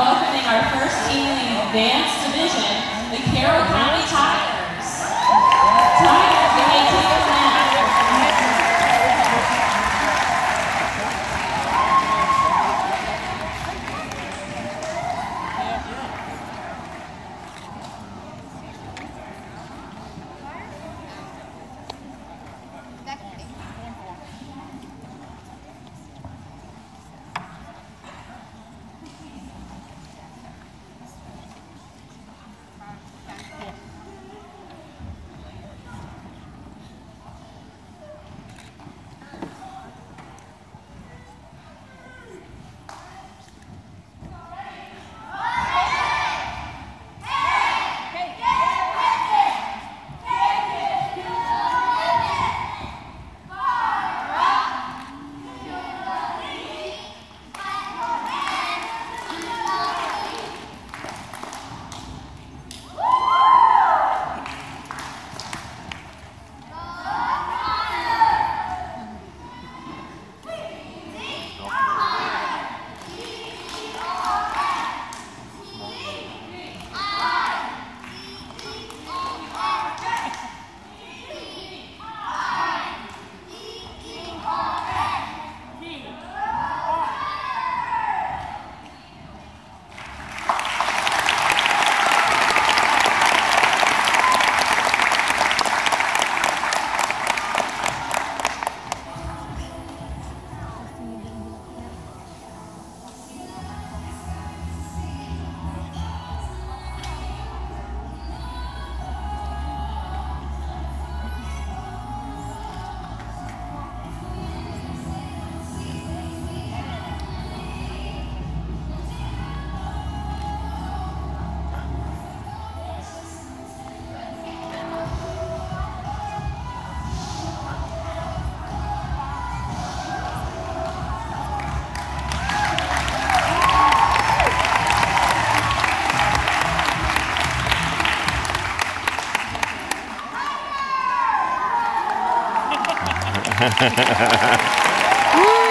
welcoming our first team in the advanced division, the Carroll County Woo!